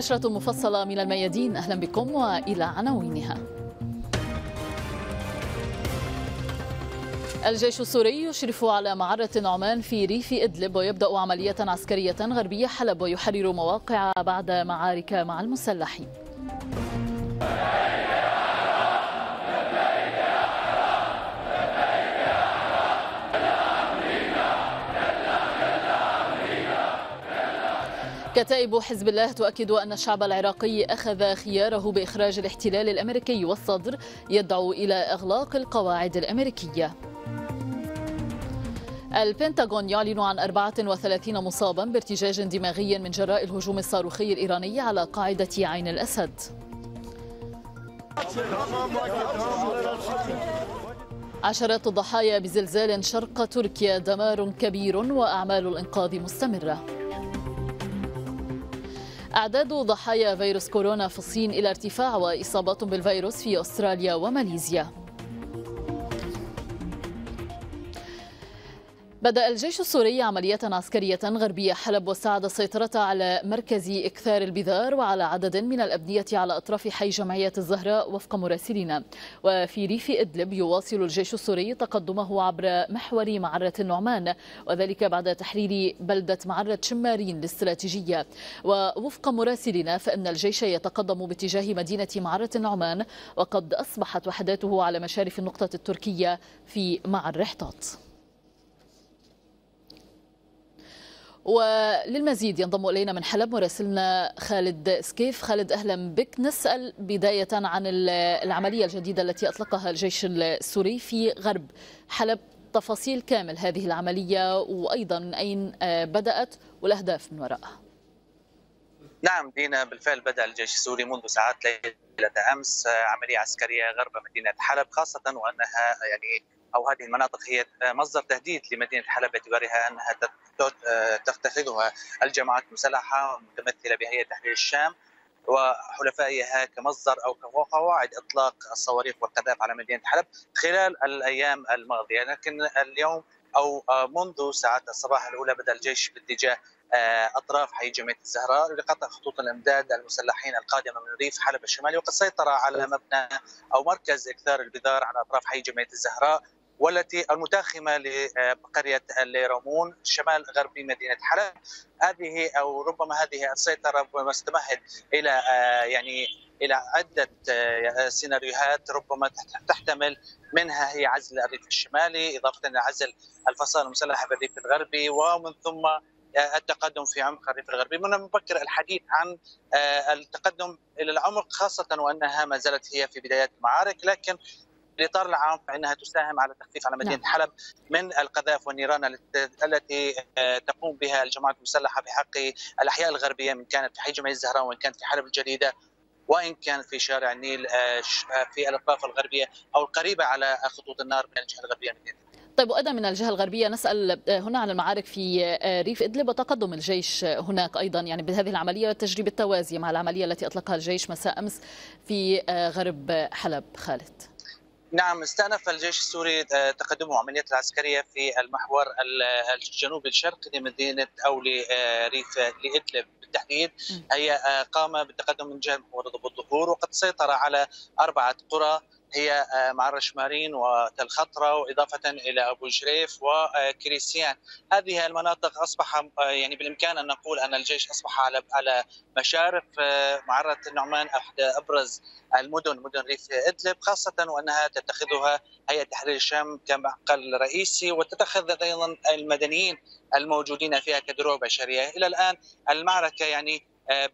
نشرة مفصلة من الميادين أهلا بكم وإلى عناوينها. الجيش السوري يشرف على معرة نعمان في ريف إدلب ويبدأ عملية عسكرية غربية حلب ويحرر مواقع بعد معارك مع المسلحين. كتائب حزب الله تؤكد أن الشعب العراقي أخذ خياره بإخراج الاحتلال الأمريكي والصدر يدعو إلى إغلاق القواعد الأمريكية. البنتاغون يعلن عن 34 مصابا بارتجاج دماغي من جراء الهجوم الصاروخي الإيراني على قاعدة عين الأسد. عشرات الضحايا بزلزال شرق تركيا دمار كبير وأعمال الإنقاذ مستمرة. أعداد ضحايا فيروس كورونا في الصين إلى ارتفاع وإصابات بالفيروس في أستراليا وماليزيا. بدأ الجيش السوري عملية عسكرية غربية حلب واستعاد السيطرة على مركز إكثار البذار وعلى عدد من الأبنية على أطراف حي جمعية الزهراء وفق مراسلين. وفي ريف إدلب يواصل الجيش السوري تقدمه عبر محور معرة النعمان وذلك بعد تحرير بلدة معرة شمارين الاستراتيجية ووفق مراسلنا فإن الجيش يتقدم باتجاه مدينة معرة النعمان وقد أصبحت وحداته على مشارف النقطة التركية في معر حطاط وللمزيد ينضم إلينا من حلب مراسلنا خالد سكيف. خالد أهلا بك. نسأل بداية عن العملية الجديدة التي أطلقها الجيش السوري في غرب حلب. تفاصيل كامل هذه العملية وأيضا من أين بدأت والأهداف من وراءها. نعم دينا بالفعل بدأ الجيش السوري منذ ساعات ليلة أمس عملية عسكرية غرب مدينة حلب خاصة وأنها يعني أو هذه المناطق هي مصدر تهديد لمدينة حلب باعتبارها أنها تتخذها الجماعات المسلحه المتمثله بهيئة تحرير الشام وحلفائها كمصدر أو كقواعد إطلاق الصواريخ والقذائف على مدينة حلب خلال الأيام الماضية. لكن اليوم أو منذ ساعات الصباح الأولى بدأ الجيش باتجاه أطراف حي جمعية الزهراء لقطع خطوط الامداد المسلحين القادمة من ريف حلب الشمالي وقد سيطر على مبنى أو مركز إكثار البذار على أطراف حي جمعية الزهراء والتي المتاخمة لقريه الليرمون شمال غربي مدينة حلب هذه أو ربما هذه السيطرة ربما ستمهد إلى يعني إلى عدة سيناريوهات ربما تحتمل منها هي عزل الريف الشمالي إضافة إلى عزل الفصائل المسلحة بالريف الغربي ومن ثم التقدم في عمق الريف الغربي. من المبكر الحديث عن التقدم إلى العمق خاصة وأنها ما زالت هي في بدايات المعارك لكن الإطار العام فانها تساهم على تخفيف على مدينة نعم. حلب من القذائف والنيران التي تقوم بها الجماعات المسلحة بحق الأحياء الغربية من كانت في حي جمعيه الزهراء وان كانت في حلب الجديده وإن كان في شارع النيل في الأطراف الغربية أو القريبه على خطوط النار من الجهة الغربية من طيب وأيضا من الجهة الغربية نسأل هنا عن المعارك في ريف إدلب وتقدم الجيش هناك أيضا يعني بهذه العملية تجري بالتوازي مع العملية التي أطلقها الجيش مساء أمس في غرب حلب خالد. نعم استأنف الجيش السوري تقدمه عمليات العسكرية في المحور الجنوبي الشرقي لمدينة أو لريف لإدلب. بالتحديد هي قام بالتقدم من جهة محور الظهور وقد سيطر على أربعة قرى هي معرة شمارين وتل خطرة وإضافة إلى أبو جريف وكريسيان هذه المناطق أصبح يعني بالإمكان أن نقول أن الجيش أصبح على على مشارف معرة النعمان أحد أبرز المدن مدن ريف إدلب خاصة وأنها تتخذها هيئة تحرير الشام كمعقل رئيسي وتتخذ أيضا المدنيين الموجودين فيها كدروع بشرية. إلى الآن المعركة يعني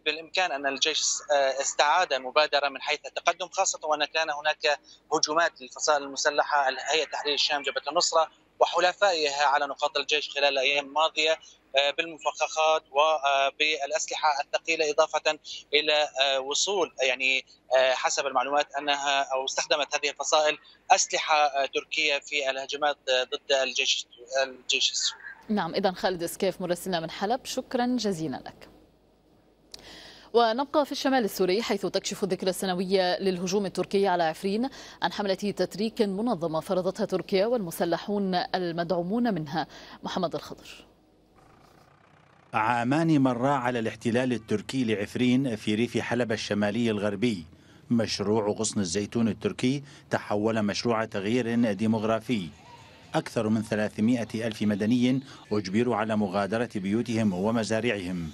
بالإمكان أن الجيش استعاد المبادره من حيث التقدم خاصة وأن كان هناك هجومات للفصائل المسلحة هيئه تحرير الشام جبهة النصرة وحلفائها على نقاط الجيش خلال الأيام الماضية بالمفخخات وبالاسلحه الثقيلة إضافة إلى وصول يعني حسب المعلومات أنها أو استخدمت هذه الفصائل أسلحة تركية في الهجمات ضد الجيش الجيش السوري. نعم اذا خالد سكيف مراسلنا من حلب شكرا جزيلا لك. ونبقى في الشمال السوري حيث تكشف الذكرى السنوية للهجوم التركي على عفرين عن حملة تتريك منظمة فرضتها تركيا والمسلحون المدعومون منها. محمد الخضر. عامان مرا على الاحتلال التركي لعفرين في ريف حلب الشمالي الغربي. مشروع غصن الزيتون التركي تحول مشروع تغيير ديمغرافي أكثر من 300 ألف مدني أجبروا على مغادرة بيوتهم ومزارعهم.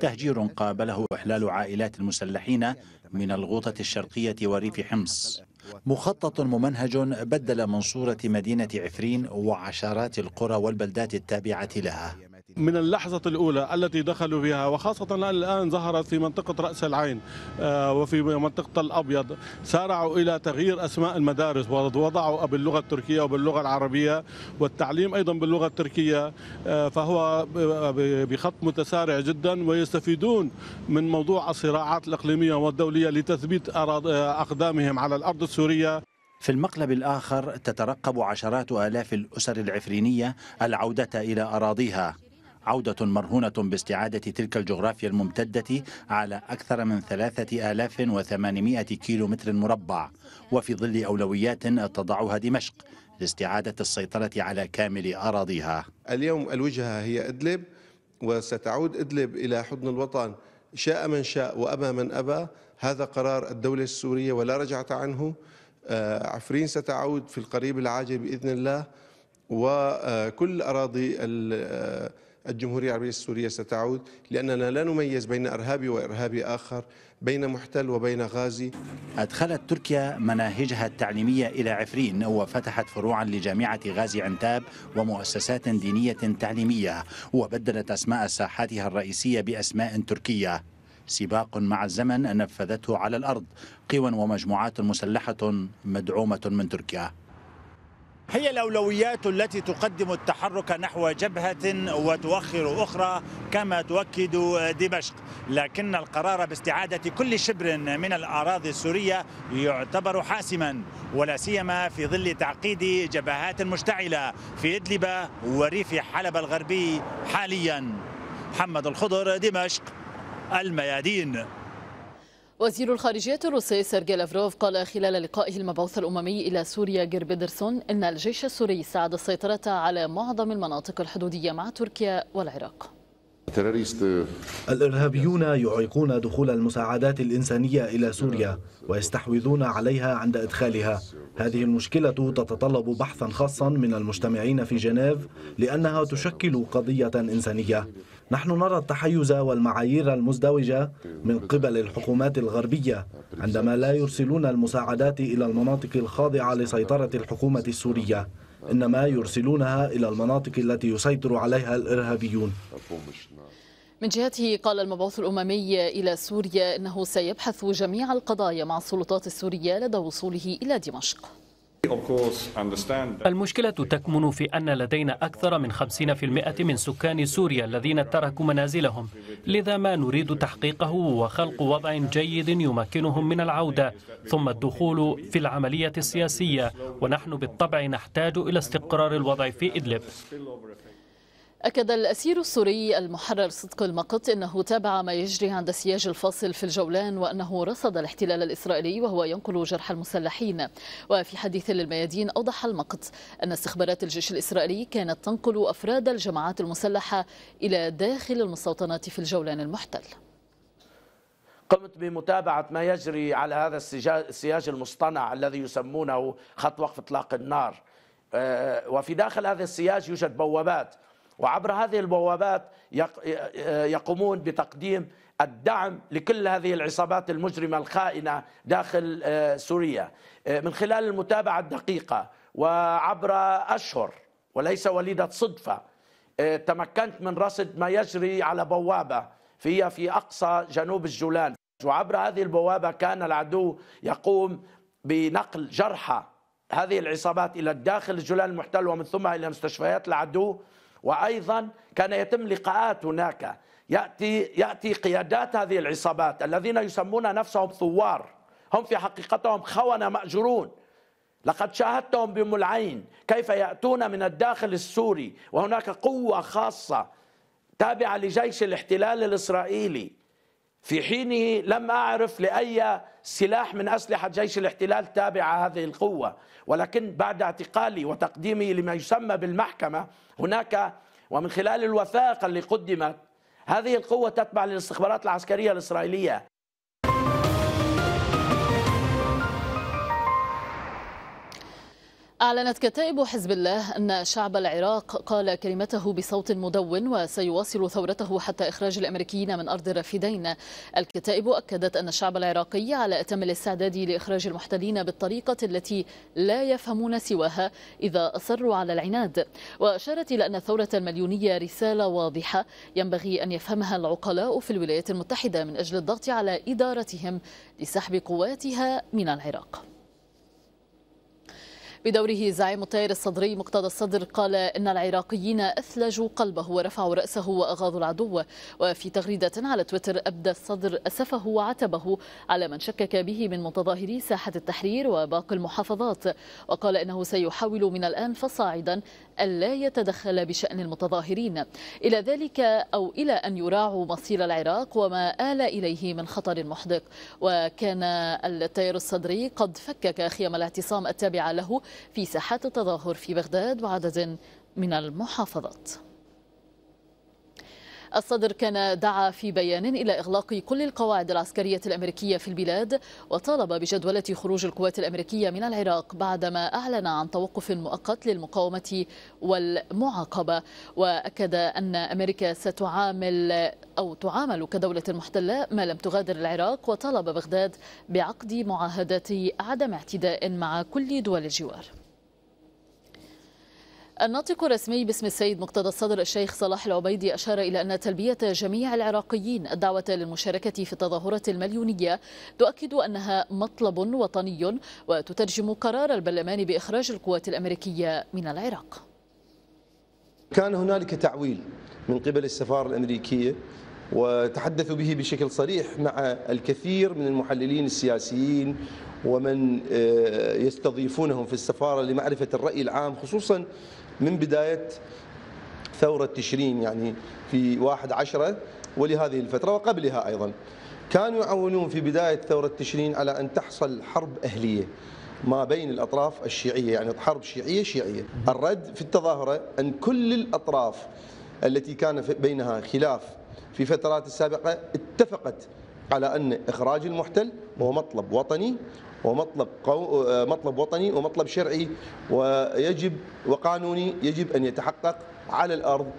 تهجير قابله إحلال عائلات المسلحين من الغوطة الشرقية وريف حمص. مخطط ممنهج بدل منصورة مدينة عفرين وعشرات القرى والبلدات التابعة لها. من اللحظة الأولى التي دخلوا فيها وخاصة الآن ظهرت في منطقة رأس العين آه، وفي منطقة الأبيض سارعوا إلى تغيير أسماء المدارس ووضعوا باللغة التركية وباللغة العربية والتعليم أيضا باللغة التركية آه، فهو بخط متسارع جدا ويستفيدون من موضوع الصراعات الإقليمية والدولية لتثبيت آه، أقدامهم على الأرض السورية. في المقلب الآخر تترقب عشرات آلاف الأسر العفرينية العودة إلى أراضيها. عودة مرهونة باستعادة تلك الجغرافيا الممتدة على أكثر من 3800 كيلو متر مربع. وفي ظل أولويات تضعها دمشق لاستعادة السيطرة على كامل أراضيها. اليوم الوجهة هي إدلب وستعود إدلب إلى حضن الوطن. شاء من شاء وأبى من أبى. هذا قرار الدولة السورية ولا رجعة عنه. آه، عفرين ستعود في القريب العاجل بإذن الله. وكل أراضي آه، الجمهورية العربية السورية ستعود لأننا لا نميز بين إرهابي وإرهابي آخر بين محتل وبين غازي. أدخلت تركيا مناهجها التعليمية إلى عفرين وفتحت فروعا لجامعة غازي عنتاب ومؤسسات دينية تعليمية وبدلت أسماء ساحاتها الرئيسية بأسماء تركية. سباق مع الزمن نفذته على الأرض قوى ومجموعات مسلحة مدعومة من تركيا. هي الأولويات التي تقدم التحرك نحو جبهة وتؤخر أخرى كما تؤكد دمشق. لكن القرار باستعادة كل شبر من الأراضي السورية يعتبر حاسما ولا سيما في ظل تعقيد جبهات مشتعلة في إدلب وريف حلب الغربي حاليا. محمد الخضر دمشق الميادين. وزير الخارجية الروسي سيرجي لافروف قال خلال لقائه المبعوث الأممي إلى سوريا جير بيدرسون إن الجيش السوري استعاد السيطرة على معظم المناطق الحدودية مع تركيا والعراق. الإرهابيون يعيقون دخول المساعدات الإنسانية إلى سوريا ويستحوذون عليها عند إدخالها. هذه المشكلة تتطلب بحثا خاصا من المجتمعين في جنيف لأنها تشكل قضية إنسانية. نحن نرى التحيز والمعايير المزدوجة من قبل الحكومات الغربية عندما لا يرسلون المساعدات إلى المناطق الخاضعة لسيطرة الحكومة السورية إنما يرسلونها إلى المناطق التي يسيطر عليها الإرهابيون. من جهته قال المبعوث الأممي إلى سوريا أنه سيبحث جميع القضايا مع السلطات السورية لدى وصوله إلى دمشق. المشكلة تكمن في أن لدينا أكثر من 50% من سكان سوريا الذين تركوا منازلهم. لذا ما نريد تحقيقه هو خلق وضع جيد يمكنهم من العودة ثم الدخول في العملية السياسية ونحن بالطبع نحتاج إلى استقرار الوضع في إدلب. أكد الأسير السوري المحرر صدق المقط أنه تابع ما يجري عند السياج الفاصل في الجولان وأنه رصد الاحتلال الإسرائيلي وهو ينقل جرح المسلحين. وفي حديث للميادين أوضح المقط أن استخبارات الجيش الإسرائيلي كانت تنقل أفراد الجماعات المسلحة إلى داخل المستوطنات في الجولان المحتل. قمت بمتابعة ما يجري على هذا السياج المصطنع الذي يسمونه خط وقف إطلاق النار. آه، وفي داخل هذا السياج يوجد بوابات. وعبر هذه البوابات يقومون بتقديم الدعم لكل هذه العصابات المجرمة الخائنة داخل آه، سوريا. آه، من خلال المتابعة الدقيقة وعبر أشهر وليس وليدة صدفة آه، تمكنت من رصد ما يجري على بوابة فيها في أقصى جنوب الجولان. وعبر هذه البوابة كان العدو يقوم بنقل جرحى هذه العصابات إلى الداخل الجولان المحتل ومن ثم إلى مستشفيات العدو وأيضا كان يتم لقاءات هناك. ياتي يأتي قيادات هذه العصابات الذين يسمون نفسهم ثوار. هم في حقيقتهم خونة مأجورون. لقد شاهدتهم بام العين. كيف يأتون من الداخل السوري؟ وهناك قوة خاصة تابعة لجيش الاحتلال الإسرائيلي. في حينه لم أعرف لأي سلاح من أسلحة جيش الاحتلال تابعة هذه القوة. ولكن بعد اعتقالي وتقديمي لما يسمى بالمحكمة هناك ومن خلال الوثائق اللي قدمت هذه القوة تتبع للاستخبارات العسكرية الإسرائيلية. أعلنت كتائب حزب الله أن شعب العراق قال كلمته بصوت مدون وسيواصل ثورته حتى إخراج الأمريكيين من أرض الرافدين. الكتائب أكدت أن الشعب العراقي على أتم الاستعداد لإخراج المحتلين بالطريقة التي لا يفهمون سواها إذا أصروا على العناد. وأشارت إلى أن الثورة المليونية رسالة واضحة ينبغي أن يفهمها العقلاء في الولايات المتحدة من أجل الضغط على إدارتهم لسحب قواتها من العراق. بدوره زعيم التيار الصدري مقتدى الصدر قال إن العراقيين أثلجوا قلبه ورفعوا رأسه وأغاظوا العدو. وفي تغريدة على تويتر أبدى الصدر أسفه وعتبه على من شكك به من متظاهري ساحة التحرير وباقي المحافظات. وقال إنه سيحاول من الآن فصاعدا ألا يتدخل بشأن المتظاهرين. إلى ذلك أو إلى أن يراعوا مصير العراق وما آل إليه من خطر محدق. وكان التيار الصدري قد فكك خيم الاعتصام التابعة له في ساحات التظاهر في بغداد وعدد من المحافظات. الصدر كان دعا في بيان إلى إغلاق كل القواعد العسكرية الأمريكية في البلاد وطالب بجدولة خروج القوات الأمريكية من العراق بعدما أعلن عن توقف مؤقت للمقاومة والمعاقبة. وأكد أن أمريكا ستعامل أو تعامل كدولة محتلة ما لم تغادر العراق وطالب بغداد بعقد معاهدات عدم اعتداء مع كل دول الجوار. الناطق الرسمي باسم السيد مقتدى الصدر الشيخ صلاح العبيدي أشار إلى أن تلبية جميع العراقيين الدعوة للمشاركة في التظاهرات المليونية تؤكد أنها مطلب وطني وتترجم قرار البرلمان بإخراج القوات الأمريكية من العراق. كان هنالك تعويل من قبل السفارة الأمريكية وتحدثوا به بشكل صريح مع الكثير من المحللين السياسيين ومن يستضيفونهم في السفارة لمعرفة الرأي العام خصوصا من بداية ثورة تشرين يعني في واحد عشرة ولهذه الفترة وقبلها أيضا. كانوا يعولون في بداية ثورة تشرين على أن تحصل حرب أهلية ما بين الأطراف الشيعية يعني حرب شيعية شيعية. الرد في التظاهرة أن كل الأطراف التي كان بينها خلاف في فترات السابقة اتفقت على أن إخراج المحتل هو مطلب وطني ومطلب قو... مطلب وطني ومطلب شرعي ويجب وقانوني يجب أن يتحقق على الأرض.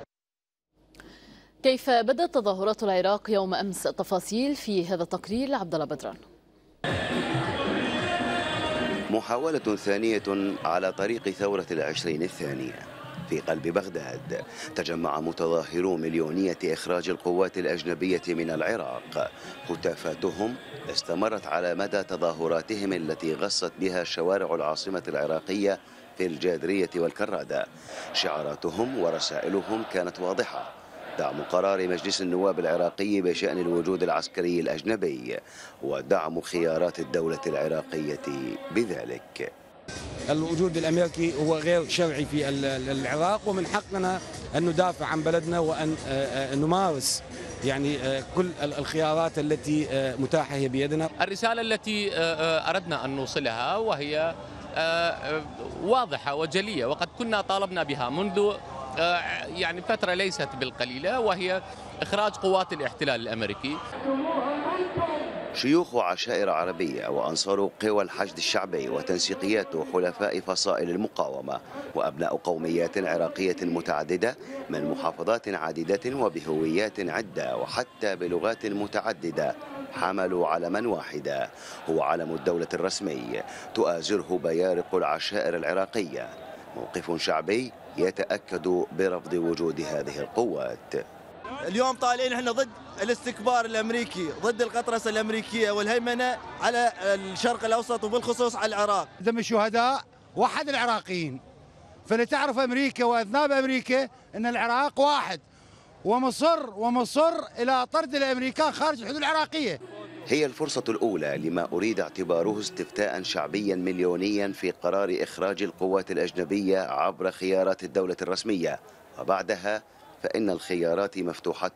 كيف بدأت تظاهرات العراق يوم أمس التفاصيل في هذا التقرير لعبد الله بدران. محاولة ثانية على طريق ثورة العشرين الثانية في قلب بغداد. تجمع متظاهرو مليونية إخراج القوات الأجنبية من العراق. هتافاتهم استمرت على مدى تظاهراتهم التي غصت بها شوارع العاصمة العراقية في الجادرية والكرادة. شعاراتهم ورسائلهم كانت واضحة. دعم قرار مجلس النواب العراقي بشأن الوجود العسكري الأجنبي ودعم خيارات الدولة العراقية بذلك. الوجود الأمريكي هو غير شرعي في العراق ومن حقنا أن ندافع عن بلدنا وأن نمارس يعني كل الخيارات التي متاحة هي بيدنا. الرسالة التي أردنا أن نوصلها وهي واضحة وجلية وقد كنا طالبنا بها منذ يعني فترة ليست بالقليلة وهي إخراج قوات الاحتلال الأمريكي. شيوخ عشائر عربية وأنصار قوى الحشد الشعبي وتنسيقيات حلفاء فصائل المقاومة وأبناء قوميات عراقية متعددة من محافظات عديدة وبهويات عدة وحتى بلغات متعددة حملوا علما واحدا. هو علم الدولة الرسمي. تؤازره بيارق العشائر العراقية. موقف شعبي يتأكد برفض وجود هذه القوات. اليوم طالعين إحنا ضد الاستكبار الأمريكي ضد القطرسة الأمريكية والهيمنة على الشرق الأوسط وبالخصوص على العراق. دم الشهداء وحد العراقيين. فلتعرف أمريكا وأذناب أمريكا إن العراق واحد. ومصر ومصر إلى طرد الأمريكان خارج الحدود العراقية. هي الفرصة الأولى لما أريد اعتباره استفتاء شعبيا مليونيا في قرار إخراج القوات الأجنبية عبر خيارات الدولة الرسمية. وبعدها فإن الخيارات مفتوحة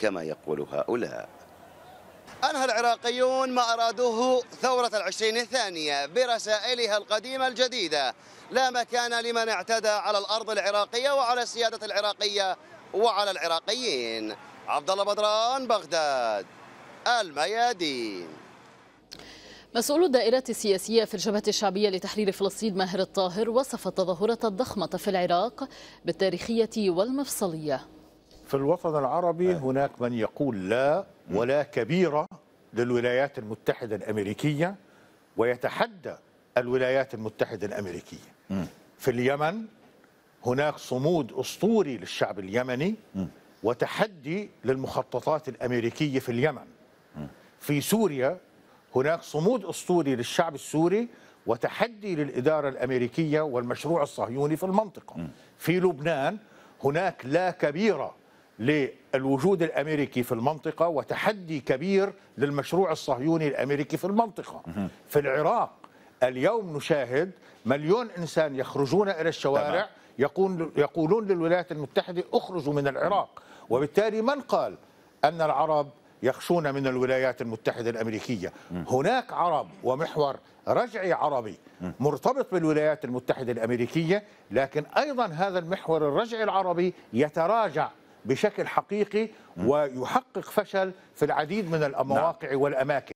كما يقول هؤلاء. أنهى العراقيون ما أرادوه ثورة العشرين الثانية برسائلها القديمة الجديدة. لا مكان لمن اعتدى على الأرض العراقية وعلى السيادة العراقية وعلى العراقيين. عبد الله بدران بغداد. الميادين. مسؤول الدائرة السياسية في الجبهة الشعبية لتحرير فلسطين ماهر الطاهر وصف التظاهرة الضخمة في العراق بالتاريخية والمفصلية. في الوطن العربي هناك من يقول لا ولا كبيرة للولايات المتحدة الأمريكية ويتحدى الولايات المتحدة الأمريكية. في اليمن هناك صمود أسطوري للشعب اليمني وتحدي للمخططات الأمريكية في اليمن. في سوريا هناك صمود أسطوري للشعب السوري وتحدي للإدارة الأمريكية والمشروع الصهيوني في المنطقة. في لبنان هناك لا كبيرة للوجود الأمريكي في المنطقة وتحدي كبير للمشروع الصهيوني الأمريكي في المنطقة. في العراق اليوم نشاهد مليون إنسان يخرجون إلى الشوارع يقول يقولون للولايات المتحدة اخرجوا من العراق، وبالتالي من قال أن العرب يخشون من الولايات المتحدة الأمريكية؟ هناك عرب ومحور رجعي عربي مرتبط بالولايات المتحدة الأمريكية، لكن أيضا هذا المحور الرجعي العربي يتراجع بشكل حقيقي ويحقق فشل في العديد من المواقع والأماكن.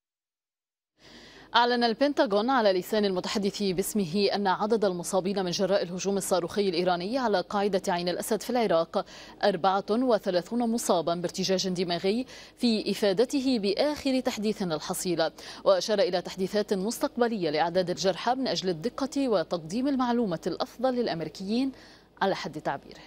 أعلن البنتاغون على لسان المتحدث باسمه أن عدد المصابين من جراء الهجوم الصاروخي الإيراني على قاعدة عين الأسد في العراق 34 مصابا بارتجاج دماغي في إفادته بآخر تحديث الحصيلة وأشار إلى تحديثات مستقبلية لأعداد الجرحى من أجل الدقة وتقديم المعلومة الأفضل للأمريكيين على حد تعبيره.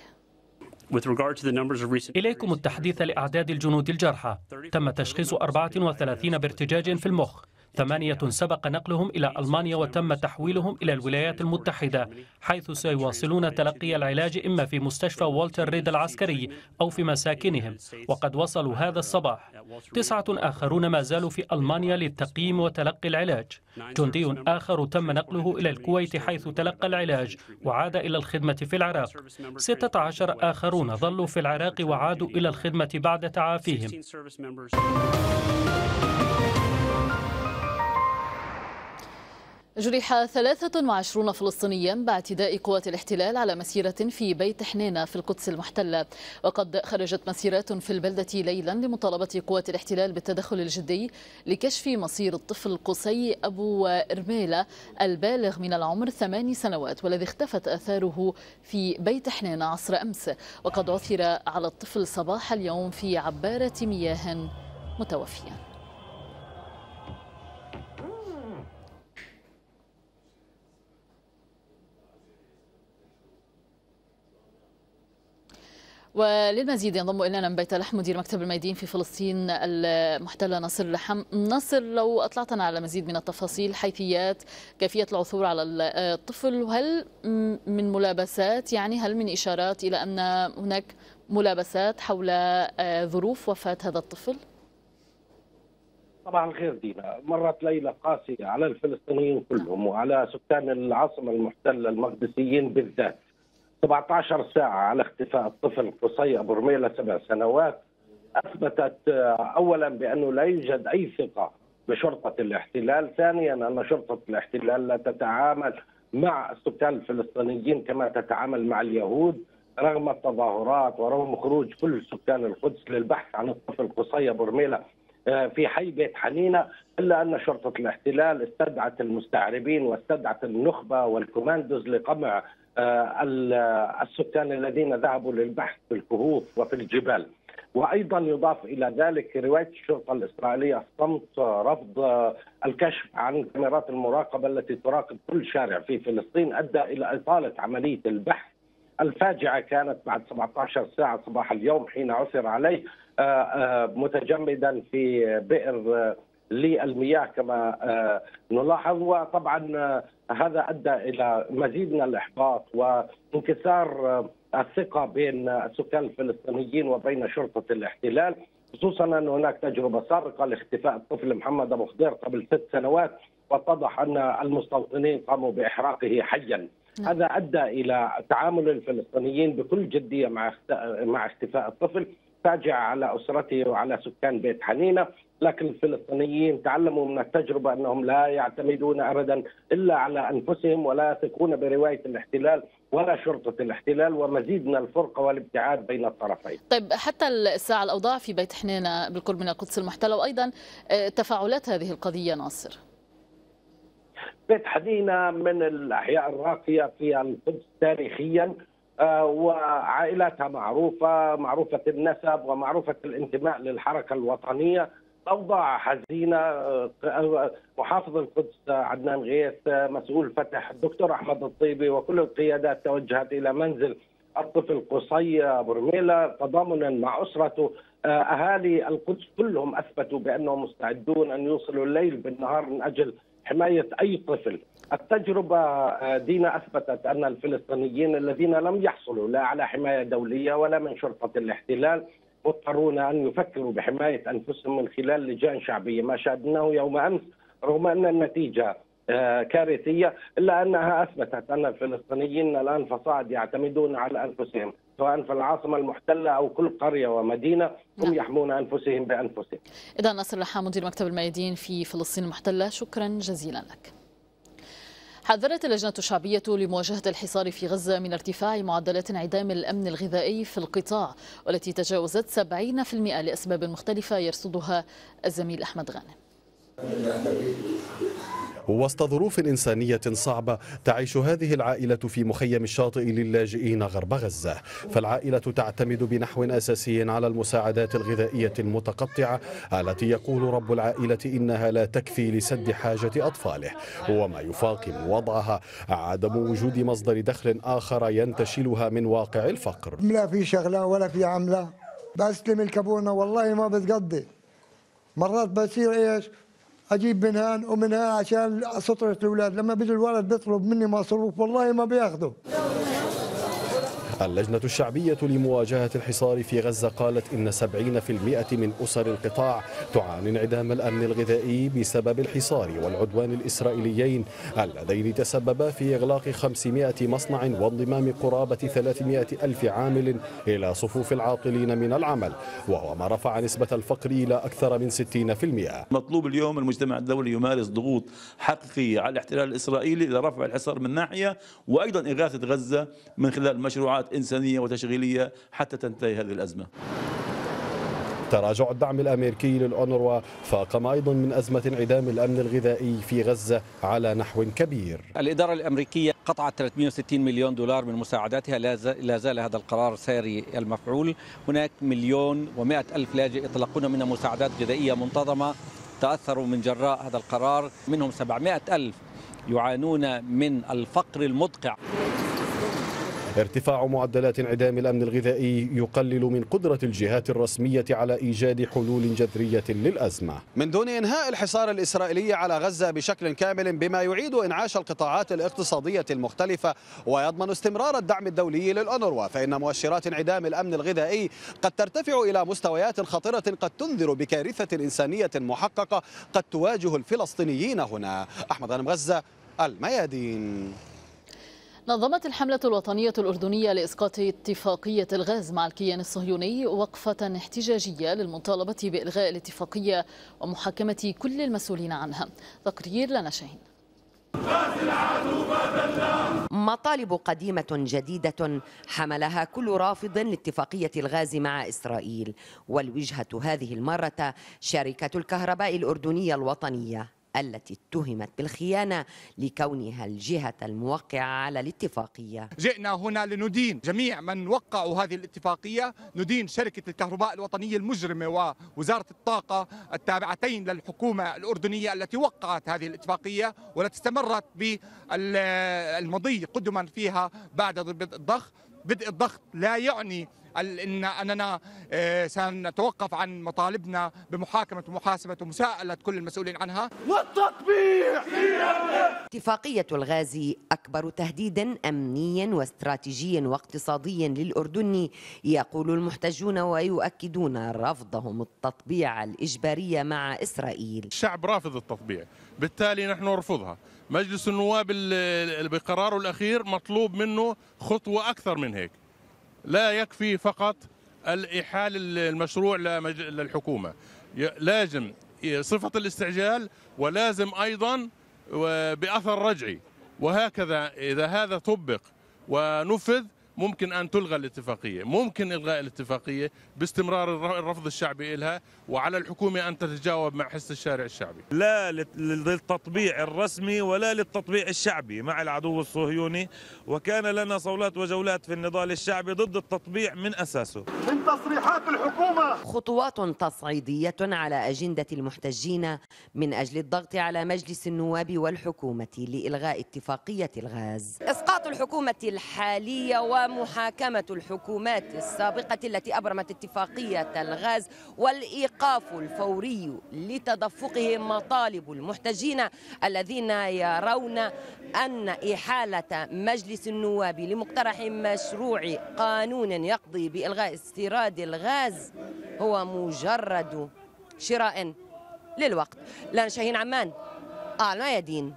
إليكم التحديث لأعداد الجنود الجرحى. تم تشخيص 34 بارتجاج في المخ. ثمانية سبق نقلهم إلى ألمانيا وتم تحويلهم إلى الولايات المتحدة حيث سيواصلون تلقي العلاج إما في مستشفى والتر ريد العسكري أو في مساكنهم وقد وصلوا هذا الصباح. تسعة آخرون ما زالوا في ألمانيا للتقييم وتلقي العلاج. جندي آخر تم نقله إلى الكويت حيث تلقى العلاج وعاد إلى الخدمة في العراق. 16 آخرون ظلوا في العراق وعادوا إلى الخدمة بعد تعافيهم. جرح 23 فلسطينيا باعتداء قوات الاحتلال على مسيرة في بيت حنينة في القدس المحتلة. وقد خرجت مسيرات في البلدة ليلا لمطالبة قوات الاحتلال بالتدخل الجدي لكشف مصير الطفل قصي أبو إرميلة البالغ من العمر ثماني سنوات والذي اختفت آثاره في بيت حنينة عصر أمس. وقد عثر على الطفل صباح اليوم في عبارة مياه متوفيا. وللمزيد ينضم إلينا من بيت لحم مدير مكتب الميادين في فلسطين المحتلة ناصر لحم. ناصر لو أطلعتنا على مزيد من التفاصيل حيثيات كيفية العثور على الطفل وهل من ملابسات؟ يعني هل من إشارات إلى أن هناك ملابسات حول ظروف وفاة هذا الطفل؟ طبعا الخير دينا. مرت ليلة قاسية على الفلسطينيين كلهم وعلى سكان العاصمة المحتلة المقدسيين بالذات. 17 ساعة على اختفاء الطفل قصي أبو رميلة سبع سنوات أثبتت أولا بأنه لا يوجد أي ثقة بشرطة الاحتلال ثانيا أن شرطة الاحتلال لا تتعامل مع السكان الفلسطينيين كما تتعامل مع اليهود رغم التظاهرات ورغم خروج كل سكان القدس للبحث عن الطفل قصي أبو رميلة في حي بيت حنينة إلا أن شرطة الاحتلال استدعت المستعربين واستدعت النخبة والكوماندوز لقمع السكان الذين ذهبوا للبحث في الكهوف وفي الجبال. وأيضا يضاف إلى ذلك رواية الشرطة الإسرائيلية صمت رفض الكشف عن كاميرات المراقبة التي تراقب كل شارع في فلسطين أدى إلى إطالة عملية البحث. الفاجعة كانت بعد 17 ساعة صباح اليوم حين عثر عليه متجمدا في بئر للمياه كما نلاحظ. وطبعا هذا أدى إلى مزيد من الإحباط وانكسار الثقة بين السكان الفلسطينيين وبين شرطة الاحتلال خصوصا أن هناك تجربة سابقة لاختفاء الطفل محمد أبو خضير قبل ست سنوات واتضح أن المستوطنين قاموا بإحراقه حيا نعم. هذا أدى إلى تعامل الفلسطينيين بكل جدية مع مع اختفاء الطفل فاجعة على أسرته وعلى سكان بيت حنينة لكن الفلسطينيين تعلموا من التجربة أنهم لا يعتمدون أبدا إلا على أنفسهم ولا يثقون برواية الاحتلال ولا شرطة الاحتلال ومزيد من الفرقة والابتعاد بين الطرفين. طيب حتى الساعة الأوضاع في بيت حنينة بالقرب من القدس المحتلة وأيضا آه، تفاعلات هذه القضية ناصر. بيت حنينة من الأحياء الراقية في القدس تاريخيا آه، وعائلاتها معروفة معروفة النسب ومعروفة الانتماء للحركة الوطنية. أوضاع حزينة آه، محافظ القدس عدنان غيث آه، مسؤول فتح الدكتور أحمد الطيبي وكل القيادات توجهت إلى منزل الطفل قصي برميلة تضامنا مع أسرته. أهالي القدس كلهم أثبتوا بأنهم مستعدون أن يوصلوا الليل بالنهار من أجل حماية أي طفل. التجربة آه، دينا أثبتت أن الفلسطينيين الذين لم يحصلوا لا على حماية دولية ولا من شرطة الاحتلال مضطرون أن يفكروا بحماية أنفسهم من خلال لجان شعبية ما شاهدناه يوم أمس رغم أن النتيجة آه، كارثية إلا أنها أثبتت أن الفلسطينيين الآن فصاعد يعتمدون على أنفسهم سواء في العاصمة المحتلة أو كل قرية ومدينة هم نعم. يحمون أنفسهم بأنفسهم. إذا ناصر لحام مدير مكتب الميادين في فلسطين المحتلة شكرا جزيلا لك. حذرت اللجنة الشعبية لمواجهة الحصار في غزة من ارتفاع معدلات انعدام الأمن الغذائي في القطاع والتي تجاوزت 70% لأسباب مختلفة يرصدها الزميل أحمد غانم. وسط ظروف إنسانية صعبة تعيش هذه العائلة في مخيم الشاطئ للاجئين غرب غزة. فالعائلة تعتمد بنحو أساسي على المساعدات الغذائية المتقطعة التي يقول رب العائلة إنها لا تكفي لسد حاجة أطفاله. وما يفاقم وضعها عدم وجود مصدر دخل آخر ينتشلها من واقع الفقر. لا في شغلة ولا في عملة. بستلم الكابونة والله ما بتقضي. مرات بصير إيش؟ أجيب من هان ومن هان عشان سطرة الأولاد لما بيجي الولد بيطلب مني مصروف والله ما بياخده اللجنة الشعبية لمواجهة الحصار في غزة قالت إن 70% من أسر القطاع تعاني انعدام الأمن الغذائي بسبب الحصار والعدوان الإسرائيليين اللذين تسببا في إغلاق 500 مصنع وانضمام قرابة 300 ألف عامل إلى صفوف العاطلين من العمل وهو ما رفع نسبة الفقر إلى أكثر من 60% مطلوب اليوم المجتمع الدولي يمارس ضغوط حقيقية على الاحتلال الإسرائيلي لرفع الحصار من ناحية وأيضا إغاثة غزة من خلال مشروعات إنسانية وتشغيلية حتى تنتهي هذه الأزمة. تراجع الدعم الأمريكي للأونروا فاقم أيضا من أزمة انعدام الأمن الغذائي في غزة على نحو كبير. الإدارة الأمريكية قطعت 360 مليون دولار من مساعداتها لا زال هذا القرار ساري المفعول. هناك مليون ومائة ألف لاجئ يتلقون من مساعدات غذائية منتظمة تأثروا من جراء هذا القرار. منهم 700 ألف يعانون من الفقر المدقع. ارتفاع معدلات انعدام الأمن الغذائي يقلل من قدرة الجهات الرسمية على إيجاد حلول جذرية للأزمة. من دون إنهاء الحصار الإسرائيلي على غزة بشكل كامل بما يعيد إنعاش القطاعات الاقتصادية المختلفة ويضمن استمرار الدعم الدولي للأونروا فإن مؤشرات انعدام الأمن الغذائي قد ترتفع إلى مستويات خطره قد تنذر بكارثة إنسانية محققة قد تواجه الفلسطينيين هنا. أحمد غنم غزة الميادين. نظمت الحملة الوطنية الأردنية لإسقاط اتفاقية الغاز مع الكيان الصهيوني وقفة احتجاجية للمطالبة بإلغاء الاتفاقية ومحاكمة كل المسؤولين عنها. تقرير لنا شاهين. مطالب قديمة جديدة حملها كل رافض لاتفاقية الغاز مع إسرائيل. والوجهة هذه المرة شركة الكهرباء الأردنية الوطنية. التي اتهمت بالخيانة لكونها الجهة الموقعة على الاتفاقية. جئنا هنا لندين جميع من وقعوا هذه الاتفاقية. ندين شركة الكهرباء الوطنية المجرمة ووزارة الطاقة التابعتين للحكومة الأردنية التي وقعت هذه الاتفاقية والتي استمرت بالمضي قدما فيها بعد الضخ بدء الضغط لا يعني إن أننا آه، سنتوقف عن مطالبنا بمحاكمة ومحاسبة ومساءلة كل المسؤولين عنها. والتطبيع اتفاقية الغاز أكبر تهديد امني واستراتيجي واقتصادي للأردن يقول المحتجون ويؤكدون رفضهم التطبيع الإجباري مع إسرائيل. الشعب رافض التطبيع بالتالي نحن نرفضها. مجلس النواب بقراره الأخير مطلوب منه خطوة أكثر من هيك. لا يكفي فقط الإحال المشروع للحكومة. لازم صفة الاستعجال ولازم أيضا بأثر رجعي. وهكذا إذا هذا طبق ونفذ ممكن أن تلغى الاتفاقية. ممكن إلغاء الاتفاقية باستمرار الر- الرفض الشعبي إلها. وعلى الحكومة أن تتجاوب مع حس الشارع الشعبي. لا لل- للتطبيع الرسمي ولا للتطبيع الشعبي مع العدو الصهيوني وكان لنا صولات وجولات في النضال الشعبي ضد التطبيع من أساسه. من تصريحات الحكومة. خطوات تصعيدية على أجندة المحتجين من أجل الضغط على مجلس النواب والحكومة لإلغاء اتفاقية الغاز. إسقاط الحكومة الحالية ومحاكمة الحكومات السابقة التي أبرمت اتفاقية الغاز والإيقاف الفوري لتدفقه مطالب المحتجين الذين يرون أن إحالة مجلس النواب لمقترح مشروع قانون يقضي بإلغاء استيراد الغاز هو مجرد شراء للوقت. لنا شاهين عمان آل ميادين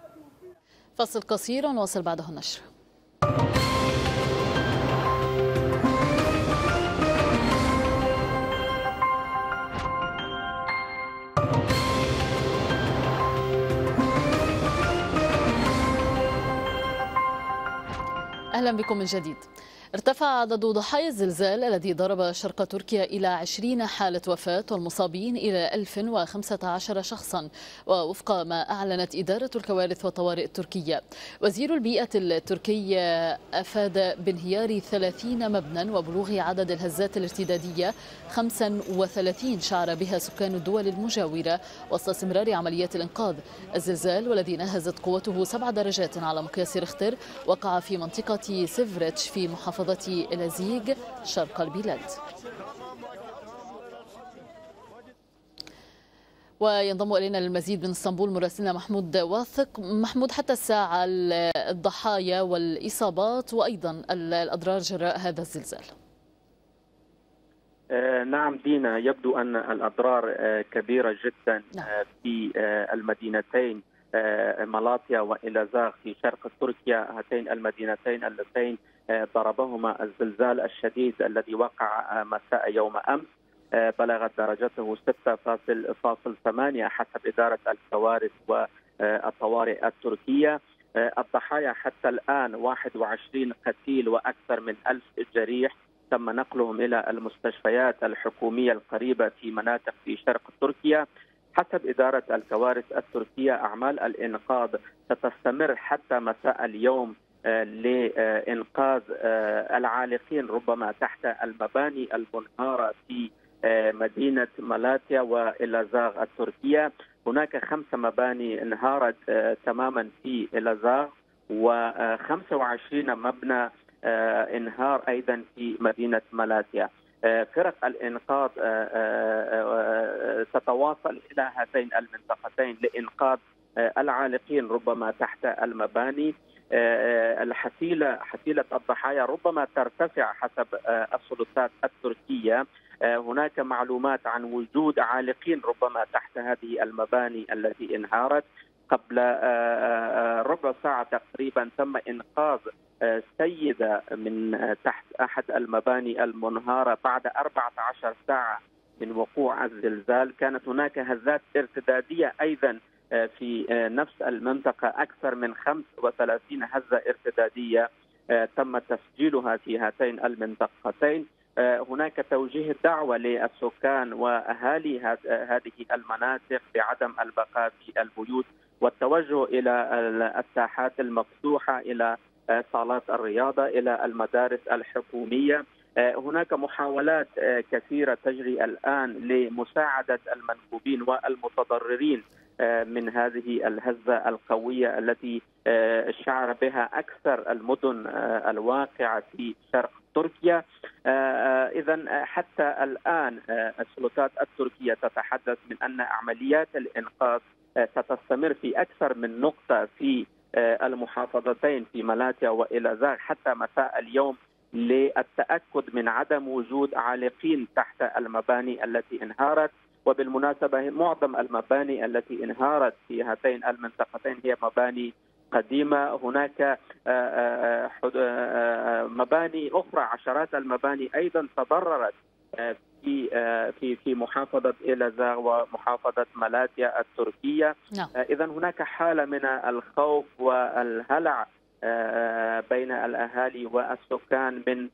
فصل قصير ونواصل بعده النشر. أهلا بكم من جديد. ارتفع عدد ضحايا الزلزال الذي ضرب شرق تركيا إلى 20 حالة وفاة والمصابين إلى 1015 شخصا. ووفق ما أعلنت إدارة الكوارث والطوارئ التركية وزير البيئة التركي أفاد بانهيار 30 مبنى وبلوغ عدد الهزات الارتدادية 35 شعر بها سكان الدول المجاورة وسط استمرار عمليات الإنقاذ. الزلزال والذي نهزت قوته سبع درجات على مقياس ريختر وقع في منطقة سيفريتش في محافظة إلازيغ شرق البلاد. وينضم إلينا للمزيد من إسطنبول مراسلنا محمود واثق. محمود حتى الساعة الضحايا والإصابات وأيضا الأضرار جراء هذا الزلزال. آه، نعم دينا يبدو أن الأضرار آه، كبيرة جدا آه، في المدينتين. آه، مالاتيا وإلازاغ في شرق تركيا هاتين المدينتين اللتين آه، ضربهما الزلزال الشديد الذي وقع آه، مساء يوم أمس بلغت درجته 6.8 حسب إدارة الكوارث والطوارئ التركية. الضحايا حتى الآن 21 قتيل وأكثر من ألف جريح تم نقلهم إلى المستشفيات الحكومية القريبة في مناطق في شرق تركيا. حسب إدارة الكوارث التركية أعمال الإنقاذ ستستمر حتى مساء اليوم آه، لإنقاذ آه، العالقين ربما تحت المباني المنهاره في آه، مدينة مالاتيا والازاغ التركية. هناك خمس مباني انهارت تماما في الازاغ و25 مبنى انهار أيضا في مدينة مالاتيا فرق الإنقاذ آه، آه، آه، تتواصل إلى هاتين المنطقتين لإنقاذ آه، العالقين ربما تحت المباني. آه، الحصيله حصيله الضحايا ربما ترتفع حسب آه، السلطات التركية. آه، هناك معلومات عن وجود عالقين ربما تحت هذه المباني التي انهارت. قبل آه، آه، ربع ساعة تقريبا تم إنقاذ آه، سيدة من آه، تحت أحد المباني المنهارة بعد 14 ساعة من وقوع الزلزال. كانت هناك هزات ارتدادية أيضا آه، في آه، نفس المنطقة. أكثر من 35 هزة ارتدادية آه، تم تسجيلها في هاتين المنطقتين. آه، هناك توجيه دعوة للسكان وأهالي هذ- آه، هذه المناطق بعدم البقاء في البيوت. والتوجه إلى ال- الساحات المفتوحة إلى آه، صالات الرياضة إلى المدارس الحكومية. آه، هناك محاولات آه، كثيرة تجري الآن لمساعدة المنكوبين والمتضررين من هذه الهزة القوية التي شعر بها أكثر المدن الواقعة في شرق تركيا. إذا حتى الآن آه، السلطات التركية تتحدث من أن عمليات الإنقاذ آه، ستستمر في أكثر من نقطة في آه، المحافظتين في مالاتيا والازاغ حتى مساء اليوم للتأكد من عدم وجود عالقين تحت المباني التي انهارت. وبالمناسبة معظم المباني التي انهارت في هاتين المنطقتين هي مباني قديمة. هناك آه، آه، آه، مباني أخرى عشرات المباني أيضا تضررت في في في محافظة إلازاغ ومحافظة مالاتيا التركية. نعم. اذا هناك حالة من الخوف والهلع بين الأهالي والسكان من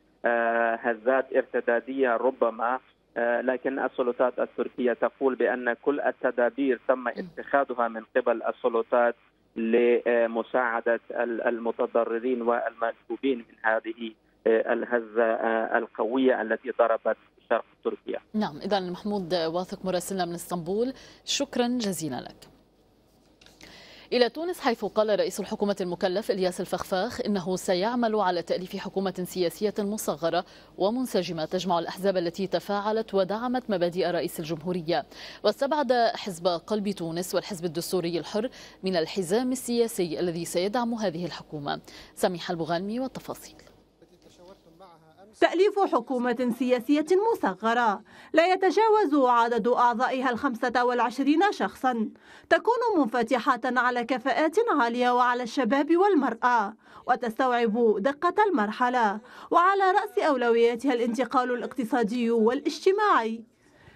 هزات ارتدادية ربما. لكن السلطات التركية تقول بأن كل التدابير تم اتخاذها من قبل السلطات لمساعدة المتضررين والمكتوبين من هذه الهزة القوية التي ضربت شرق تركيا. نعم اذا محمود واثق مراسلنا من إسطنبول شكرا جزيلا لك. إلى تونس حيث قال رئيس الحكومة المكلف إلياس الفخفاخ إنه سيعمل على تأليف حكومة سياسية مصغرة ومنسجمة تجمع الأحزاب التي تفاعلت ودعمت مبادئ رئيس الجمهورية واستبعد حزب قلب تونس والحزب الدستوري الحر من الحزام السياسي الذي سيدعم هذه الحكومة سميح البغانمي والتفاصيل تأليف حكومة سياسية مصغرة. لا يتجاوز عدد أعضائها الخمسة والعشرين شخصا. تكون منفتحة على كفاءات عالية وعلى الشباب والمرأة وتستوعب دقة المرحلة وعلى رأس أولوياتها الانتقال الاقتصادي والاجتماعي.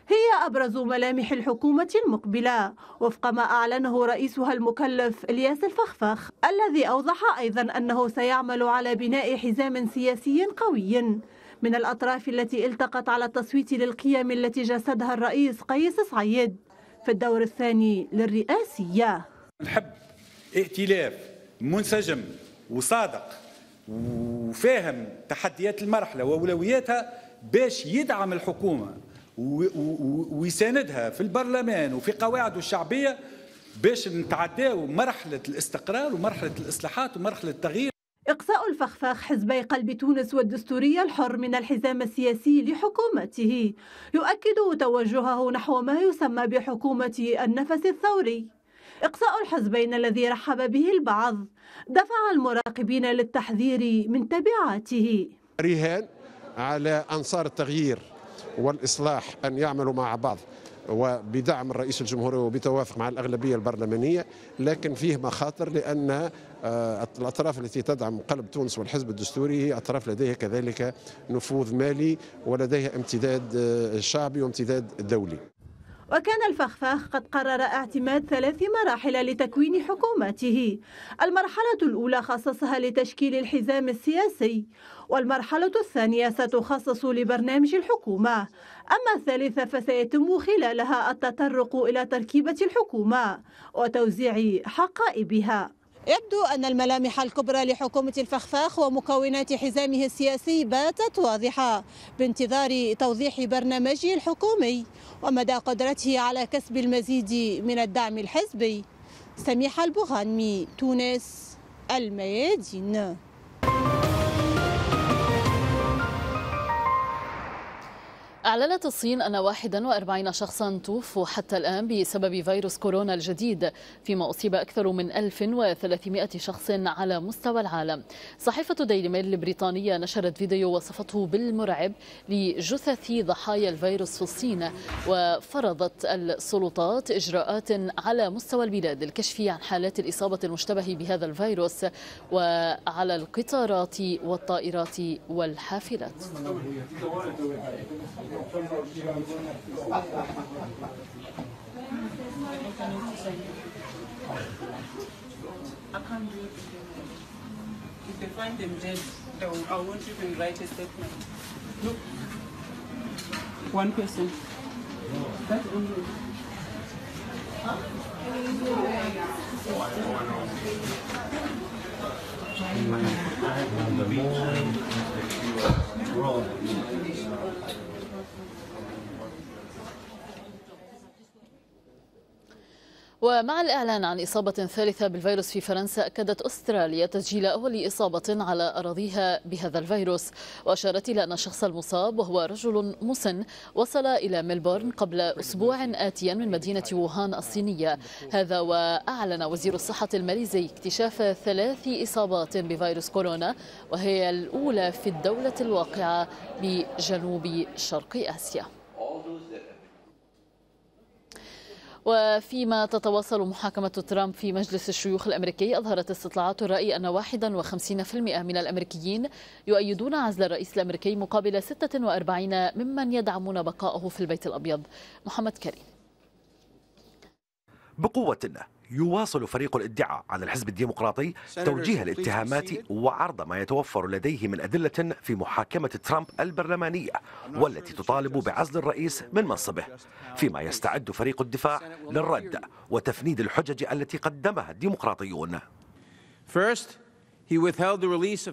هي أبرز ملامح الحكومة المقبلة. وفق ما أعلنه رئيسها المكلف إلياس الفخفخ الذي أوضح أيضا أنه سيعمل على بناء حزام سياسي قوي. من الأطراف التي التقت على التصويت للقيم التي جسدها الرئيس قيس سعيد في الدور الثاني للرئاسية. نحب ائتلاف منسجم وصادق وفاهم تحديات المرحلة وأولوياتها باش يدعم الحكومة ويساندها في البرلمان وفي قواعده الشعبية باش نتعداو مرحلة الاستقرار ومرحلة الإصلاحات ومرحلة التغيير. إقصاء الفخفاخ حزبي قلب تونس والدستورية الحر من الحزام السياسي لحكومته. يؤكد توجهه نحو ما يسمى بحكومة النفس الثوري. إقصاء الحزبين الذي رحب به البعض. دفع المراقبين للتحذير من تبعاته. رهان على أنصار التغيير والإصلاح أن يعملوا مع بعض. وبدعم الرئيس الجمهورية وبتوافق مع الأغلبية البرلمانية لكن فيه مخاطر لأن الأطراف التي تدعم قلب تونس والحزب الدستوري هي أطراف لديها كذلك نفوذ مالي ولديها امتداد شعبي وامتداد دولي. وكان الفخفاخ قد قرر اعتماد ثلاث مراحل لتكوين حكومته المرحلة الأولى خصصها لتشكيل الحزام السياسي والمرحلة الثانية ستخصص لبرنامج الحكومة. أما الثالثة فسيتم خلالها التطرق إلى تركيبة الحكومة وتوزيع حقائبها. يبدو أن الملامح الكبرى لحكومة الفخفاخ ومكونات حزامه السياسي باتت واضحة بانتظار توضيح برنامجه الحكومي ومدى قدرته على كسب المزيد من الدعم الحزبي. سميحة البغانمي تونس الميادين. أعلنت الصين أن 41 شخصا توفوا حتى الآن بسبب فيروس كورونا الجديد فيما أصيب أكثر من 1300 شخص على مستوى العالم. صحيفة ديلي ميل البريطانية نشرت فيديو وصفته بالمرعب لجثث ضحايا الفيروس في الصين وفرضت السلطات إجراءات على مستوى البلاد للكشف عن حالات الإصابة المشتبه بهذا الفيروس وعلى القطارات والطائرات والحافلات. I can't do it. If they find them dead, I won't even write a statement. Look, one person. That's only. ومع الإعلان عن إصابة ثالثة بالفيروس في فرنسا أكدت أستراليا تسجيل أول إصابة على أراضيها بهذا الفيروس. وأشارت إلى أن الشخص المصاب وهو رجل مسن وصل إلى ملبورن قبل أسبوع آتيا من مدينة ووهان الصينية. هذا وأعلن وزير الصحة الماليزي اكتشاف ثلاث إصابات بفيروس كورونا وهي الأولى في الدولة الواقعة بجنوب شرق آسيا. وفيما تتواصل محاكمة ترامب في مجلس الشيوخ الأمريكي أظهرت استطلاعات الرأي أن 51% من الأمريكيين يؤيدون عزل الرئيس الأمريكي مقابل 46 ممن يدعمون بقائه في البيت الأبيض. محمد كريم. بقوة يواصل فريق الادعاء على الحزب الديمقراطي توجيه الاتهامات وعرض ما يتوفر لديه من أدلة في محاكمة ترامب البرلمانية والتي تطالب بعزل الرئيس من منصبه فيما يستعد فريق الدفاع للرد وتفنيد الحجج التي قدمها الديمقراطيون.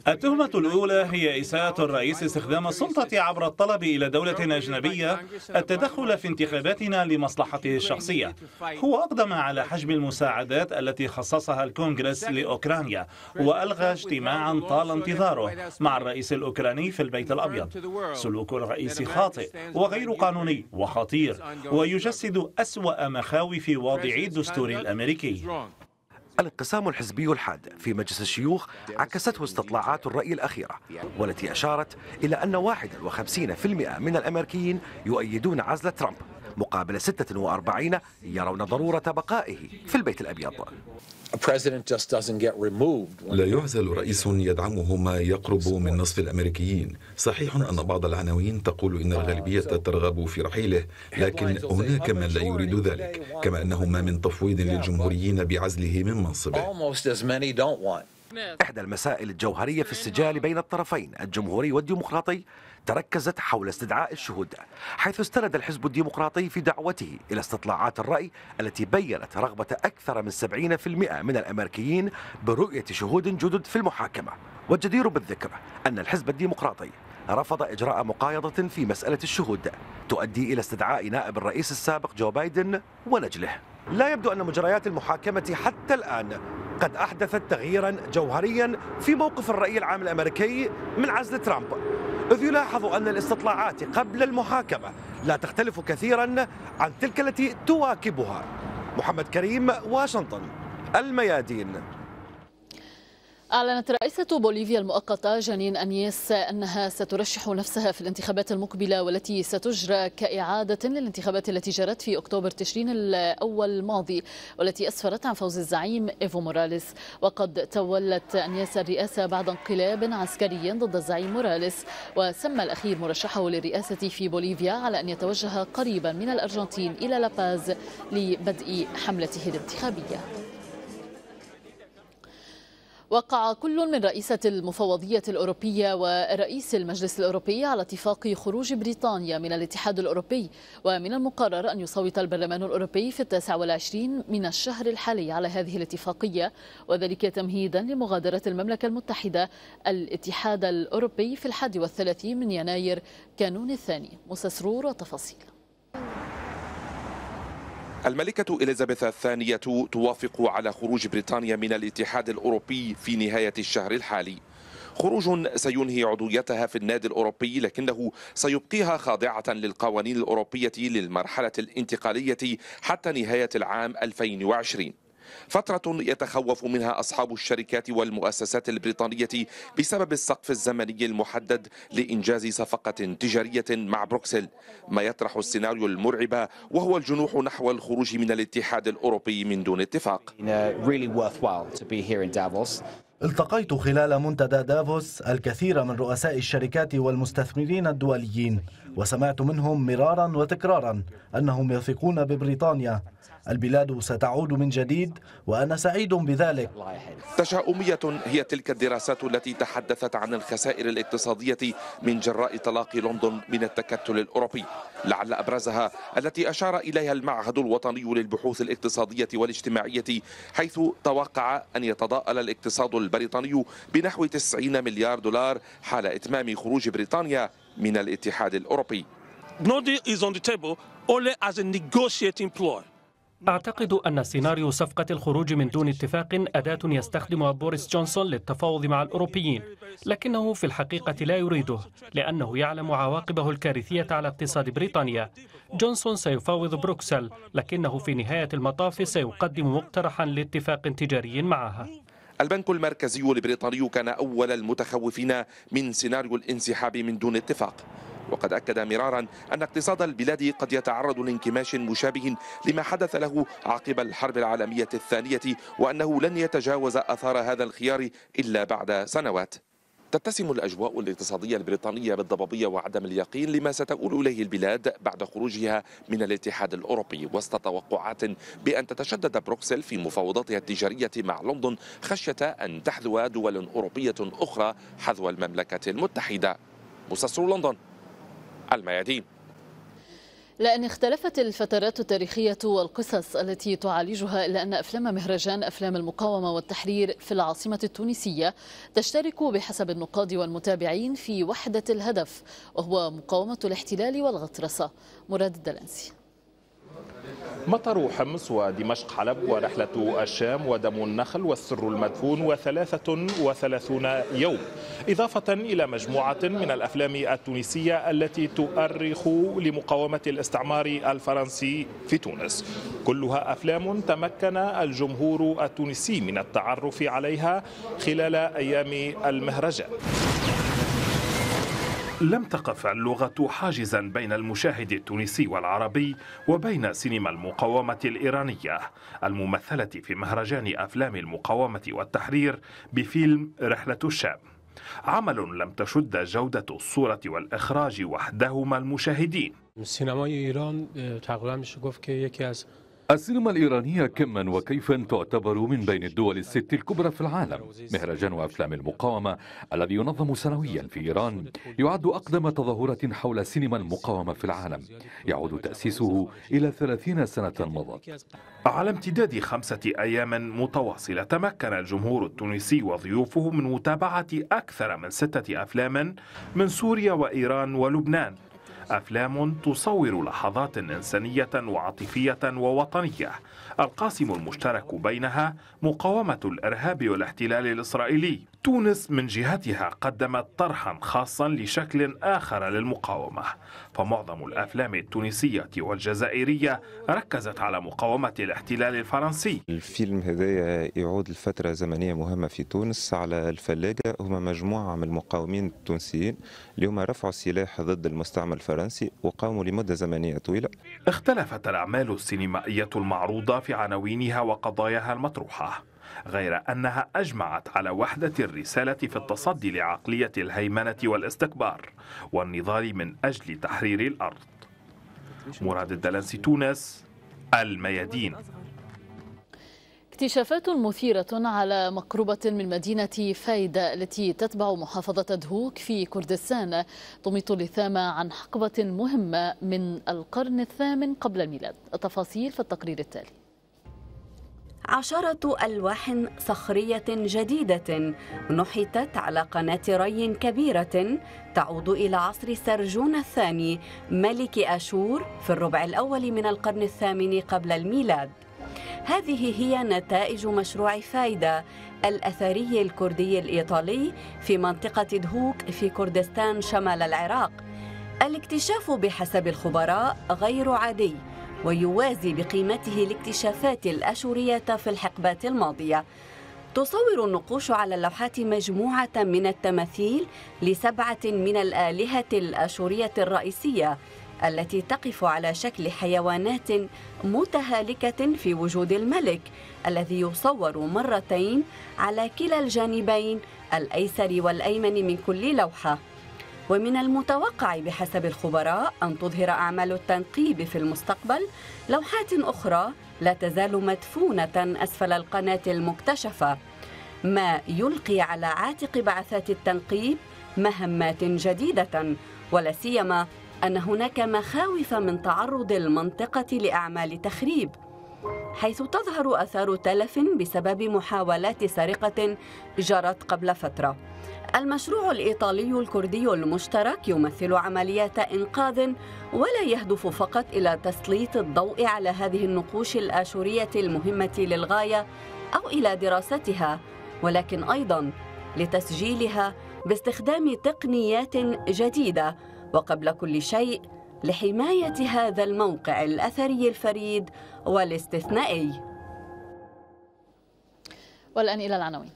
التهمة الأولى هي إساءة الرئيس استخدام السلطة عبر الطلب إلى دولة أجنبية التدخل في انتخاباتنا لمصلحته الشخصية. هو أقدم على حجم المساعدات التي خصصها الكونغرس لأوكرانيا وألغى اجتماعا طال انتظاره مع الرئيس الأوكراني في البيت الأبيض. سلوك الرئيس خاطئ وغير قانوني وخطير ويجسد أسوأ مخاوف واضعي الدستور الأمريكي. الانقسام الحزبي الحاد في مجلس الشيوخ عكسته استطلاعات الرأي الأخيرة والتي أشارت إلى أن 51% من الأمريكيين يؤيدون عزل ترامب مقابل 46 يرون ضرورة بقائه في البيت الأبيض. لا يعزل رئيس يدعمه ما يقرب من نصف الأمريكيين، صحيح أن بعض العناوين تقول إن الغالبية ترغب في رحيله، لكن هناك من لا يريد ذلك، كما أنه ما من تفويض للجمهوريين بعزله من منصبه. إحدى المسائل الجوهرية في السجال بين الطرفين الجمهوري والديمقراطي تركزت حول استدعاء الشهود حيث استند الحزب الديمقراطي في دعوته إلى استطلاعات الرأي التي بيّنت رغبة أكثر من 70% من الأمريكيين برؤية شهود جدد في المحاكمة. والجدير بالذكر أن الحزب الديمقراطي رفض إجراء مقايضة في مسألة الشهود تؤدي إلى استدعاء نائب الرئيس السابق جو بايدن ونجله. لا يبدو أن مجريات المحاكمة حتى الآن قد أحدثت تغييرا جوهريا في موقف الرأي العام الأمريكي من عزل ترامب إذ يلاحظ أن الاستطلاعات قبل المحاكمة لا تختلف كثيرا عن تلك التي تواكبها. محمد كريم واشنطن الميادين. أعلنت رئيسة بوليفيا المؤقتة جانين أنيس أنها سترشح نفسها في الانتخابات المقبلة والتي ستجرى كإعادة للانتخابات التي جرت في أكتوبر تشرين الأول الماضي والتي أسفرت عن فوز الزعيم إيفو موراليس. وقد تولت أنيس الرئاسة بعد انقلاب عسكري ضد الزعيم موراليس. وسمى الأخير مرشحه للرئاسة في بوليفيا على أن يتوجه قريبا من الأرجنتين إلى لاباز لبدء حملته الانتخابية. وقع كل من رئيسة المفوضية الأوروبية ورئيس المجلس الأوروبي على اتفاق خروج بريطانيا من الاتحاد الأوروبي ومن المقرر أن يصوت البرلمان الأوروبي في التاسع والعشرين من الشهر الحالي على هذه الاتفاقية وذلك تمهيدا لمغادرة المملكة المتحدة الاتحاد الأوروبي في الحادي والثلاثين من يناير كانون الثاني. مسسرور وتفاصيل. الملكة إليزابيث الثانية توافق على خروج بريطانيا من الاتحاد الأوروبي في نهاية الشهر الحالي. خروج سينهي عضويتها في النادي الأوروبي لكنه سيبقيها خاضعة للقوانين الأوروبية للمرحلة الانتقالية حتى نهاية العام 2020 فترة يتخوف منها أصحاب الشركات والمؤسسات البريطانية بسبب السقف الزمني المحدد لإنجاز صفقة تجارية مع بروكسل ما يطرح السيناريو المرعب وهو الجنوح نحو الخروج من الاتحاد الأوروبي من دون اتفاق. التقيت خلال منتدى دافوس الكثير من رؤساء الشركات والمستثمرين الدوليين. وسمعت منهم مرارا وتكرارا أنهم يثقون ببريطانيا. البلاد ستعود من جديد وأنا سعيد بذلك. تشاؤمية هي تلك الدراسات التي تحدثت عن الخسائر الاقتصادية من جراء تلاقي لندن من التكتل الأوروبي. لعل أبرزها التي أشار إليها المعهد الوطني للبحوث الاقتصادية والاجتماعية حيث توقع أن يتضاءل الاقتصاد البريطاني بنحو 90 مليار دولار حال إتمام خروج بريطانيا من الاتحاد الأوروبي. أعتقد أن سيناريو صفقة الخروج من دون اتفاق أداة يستخدمها بوريس جونسون للتفاوض مع الأوروبيين لكنه في الحقيقة لا يريده لأنه يعلم عواقبه الكارثية على اقتصاد بريطانيا. جونسون سيفاوض بروكسل لكنه في نهاية المطاف سيقدم مقترحا لاتفاق تجاري معها. البنك المركزي البريطاني كان أول المتخوفين من سيناريو الانسحاب من دون اتفاق. وقد أكد مرارا أن اقتصاد البلاد قد يتعرض لانكماش مشابه لما حدث له عقب الحرب العالمية الثانية وأنه لن يتجاوز أثار هذا الخيار إلا بعد سنوات. تتسم الأجواء الاقتصادية البريطانية بالضبابية وعدم اليقين لما ستؤول إليه البلاد بعد خروجها من الاتحاد الأوروبي وسط توقعات بأن تتشدد بروكسل في مفاوضاتها التجارية مع لندن خشية أن تحذو دول أوروبية أخرى حذو المملكة المتحدة. مستصر لندن الميادين. لأن اختلفت الفترات التاريخية والقصص التي تعالجها إلا أن أفلام مهرجان أفلام المقاومة والتحرير في العاصمة التونسية تشترك بحسب النقاد والمتابعين في وحدة الهدف وهو مقاومة الاحتلال والغطرسة. مراد الدلنسي. مطر حمص ودمشق حلب ورحلة الشام ودم النخل والسر المدفون وثلاثة وثلاثون يوم؟ إضافة إلى مجموعة من الأفلام التونسية التي تؤرخ لمقاومة الاستعمار الفرنسي في تونس. كلها أفلام تمكن الجمهور التونسي من التعرف عليها خلال أيام المهرجان. لم تقف اللغة حاجزا بين المشاهد التونسي والعربي وبين سينما المقاومة الإيرانية الممثلة في مهرجان أفلام المقاومة والتحرير بفيلم رحلة الشام. عمل لم تشد جودة الصورة والإخراج وحدهما المشاهدين. گفت که یکی از السينما الإيرانية كما وكيفا تعتبر من بين الدول الست الكبرى في العالم. مهرجان أفلام المقاومة الذي ينظم سنويا في إيران يعد أقدم تظاهرة حول سينما المقاومة في العالم. يعود تأسيسه إلى ثلاثين سنة مضت. على امتداد خمسة أيام متواصلة تمكن الجمهور التونسي وضيوفه من متابعة أكثر من ستة أفلام من سوريا وإيران ولبنان. أفلام تصور لحظات إنسانية وعاطفية ووطنية. القاسم المشترك بينها مقاومة الإرهاب والاحتلال الإسرائيلي. تونس من جهتها قدمت طرحا خاصا لشكل آخر للمقاومة. فمعظم الأفلام التونسية والجزائرية ركزت على مقاومة الاحتلال الفرنسي. الفيلم هذايا يعود لفترة زمنية مهمة في تونس على الفلاجة. هما مجموعة من المقاومين التونسيين اللي هما رفعوا السلاح ضد المستعمر الفرنسي وقاموا لمدة زمنية طويلة. اختلفت الأعمال السينمائية المعروضة في عناوينها وقضاياها المطروحة غير أنها أجمعت على وحدة الرسالة في التصدي لعقلية الهيمنة والاستكبار والنضال من أجل تحرير الأرض. مراد الدلنسي تونس الميادين. اكتشافات مثيرة على مقربة من مدينة فايدة التي تتبع محافظة دهوك في كردستان تميط اللثام عن حقبة مهمة من القرن الثامن قبل الميلاد. التفاصيل في التقرير التالي. عشرة ألواح صخرية جديدة نحتت على قناة ري كبيرة تعود إلى عصر سرجون الثاني ملك أشور في الربع الأول من القرن الثامن قبل الميلاد. هذه هي نتائج مشروع فايدة الأثري الكردي الإيطالي في منطقة دهوك في كردستان شمال العراق. الاكتشاف بحسب الخبراء غير عادي ويوازي بقيمته الاكتشافات الأشورية في الحقبات الماضية. تصور النقوش على اللوحات مجموعة من التماثيل لسبعة من الآلهة الأشورية الرئيسية. التي تقف على شكل حيوانات متهالكة في وجود الملك الذي يصور مرتين على كلا الجانبين الأيسر والأيمن من كل لوحة. ومن المتوقع بحسب الخبراء أن تظهر أعمال التنقيب في المستقبل لوحات أخرى لا تزال مدفونة أسفل القناة المكتشفة. ما يلقي على عاتق بعثات التنقيب مهمات جديدة ولا سيما أن هناك مخاوف من تعرض المنطقة لأعمال تخريب حيث تظهر أثار تلف بسبب محاولات سرقة جرت قبل فترة. المشروع الإيطالي الكردي المشترك يمثل عمليات إنقاذ ولا يهدف فقط إلى تسليط الضوء على هذه النقوش الآشورية المهمة للغاية أو إلى دراستها ولكن أيضا لتسجيلها باستخدام تقنيات جديدة وقبل كل شيء لحماية هذا الموقع الأثري الفريد والاستثنائي. والآن إلى العناوين.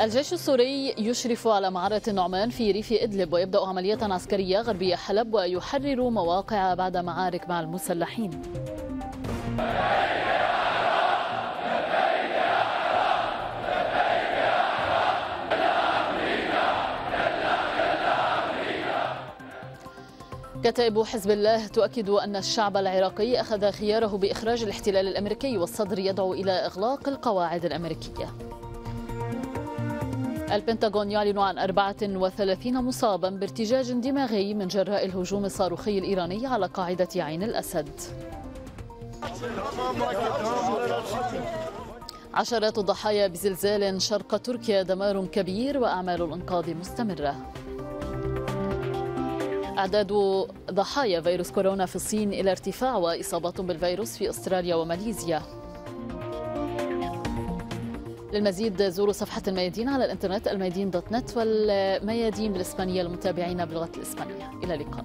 الجيش السوري يشرف على معرة النعمان في ريف إدلب ويبدأ عملية عسكرية غربية حلب ويحرر مواقع بعد معارك مع المسلحين. كتائب حزب الله تؤكد أن الشعب العراقي أخذ خياره بإخراج الاحتلال الأمريكي والصدر يدعو إلى إغلاق القواعد الأمريكية. البنتاغون يعلن عن 34 مصابا بارتجاج دماغي من جراء الهجوم الصاروخي الإيراني على قاعدة عين الأسد. عشرات الضحايا بزلزال شرق تركيا دمار كبير وأعمال الإنقاذ مستمرة. أعداد ضحايا فيروس كورونا في الصين إلى ارتفاع وإصابات بالفيروس في أستراليا وماليزيا. للمزيد زوروا صفحة الميادين على الإنترنت الميادين دوت نت والميادين بالإسبانية للمتابعين بلغة الإسبانية. إلى اللقاء.